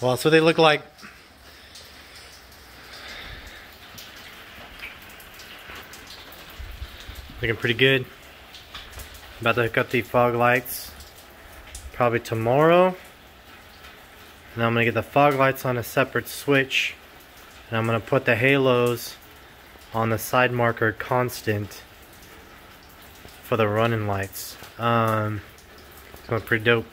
Well, that's what they look like. Looking pretty good. About to hook up the fog lights probably tomorrow. And I'm gonna get the fog lights on a separate switch. And I'm gonna put the halos on the side marker constant for the running lights. Um, it's going pretty dope.